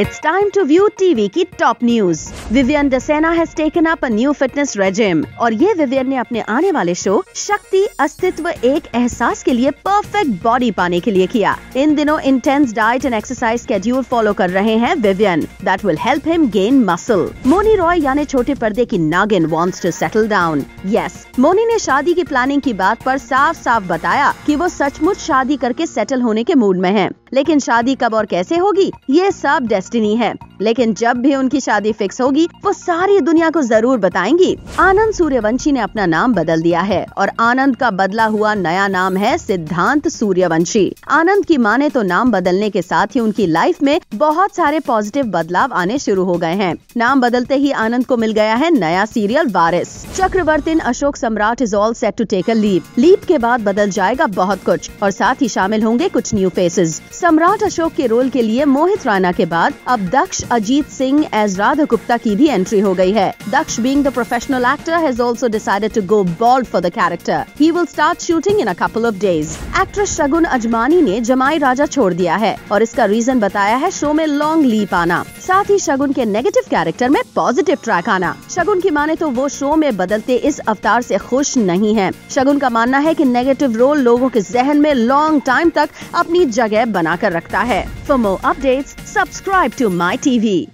It's time to view TV की top news. Vivian Desena has taken up a new fitness regime. और ये Vivian ने अपने आने वाले शो शक्ति अस्तित्व एक एहसास के लिए परफेक्ट बॉडी पाने के लिए किया। इन दिनों intense diet and exercise schedule follow कर रहे हैं Vivian that will help him gain muscle Mouni Roy यानी छोटे पर्दे की Naagin wants to settle down yes Mouni ने शादी की प्लानिंग की बात पर साफ़ साफ़ बताया कि वो सचमुच शादी करके सेटल होने के मूड में हैं। लेकिन शादी कब और कैसे होगी, ये सब डेस्टिनी है। लेकिन जब भी उनकी शादी फिक्स होगी, वो सारी दुनिया को ज़रूर बताएँगी। आनंद सूर्यवंशी ने अपना नाम बदल दिया है और आनंद का बदला हुआ नया नाम है सिद्धांत सूर्यवंशी। आनंद की माने तो नाम बदलने के साथ ही उनकी लाइफ में बहुत सारे पॉजिटिव बदलाव आने शुरू हो गए हैं। नाम बदलते ही आनंद को मिल गया है नया serial Waris. Chakravartin Ashoka Samrat is all set to take a leap leap के बाद बदल जाएगा बहुत कुछ और साथ ही शामिल होंगे कुछ न्यू फेसेस सम्राट अशोक के रोल के लिए मोहित राणा के बाद अब दक्ष अजीत सिंह एज राधा गुप्ता की भी एंट्री हो गई है। Daksh being the professional actor has also decided to go bald for the character he will start shooting in a couple of days actress Shagun Ajmani ने जमाई राजा छोड़ दिया है और इसका रीजन बताया है शो में लॉन्ग लीप आना। साथ ही शगुन के नेगेटिव कैरेक्टर में पॉजिटिव ट्रैक आना। शगुन की माने तो वो शो में बदलते इस अवतार से खुश नहीं है। शगुन का मानना है कि नेगेटिव रोल लोगों के जहन में लॉन्ग टाइम तक अपनी जगह बनाकर रखता है। For more updates subscribe to my TV